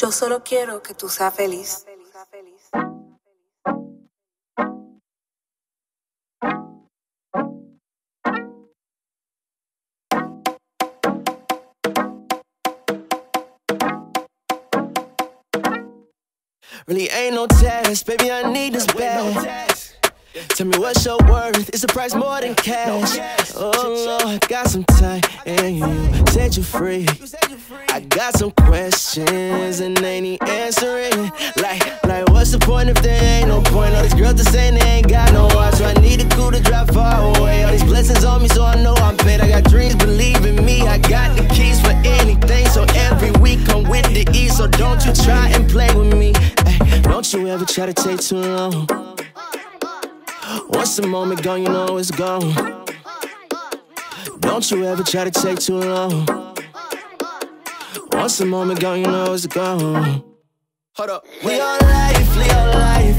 Yo solo quiero que tú seas feliz. Really ain't no test, baby, I need this bad. Tell me what's your worth? Is the price more than cash? Oh Lord, got some time and you said you free. I got some questions and they need answering. Like, like what's the point if there ain't no point? All these girls that saying they ain't got no heart, so I need a cool to drive far away. All these blessings on me, so I know I'm paid. I got dreams, believe in me. I got the keys for anything, so every week I'm with the ease. So don't you try and play with me. Ay, don't you ever try to take too long. Once the moment gone, you know it's gone. Don't you ever try to take too long. Once the moment gone, you know it's gone. Hold up. We on life, we on life.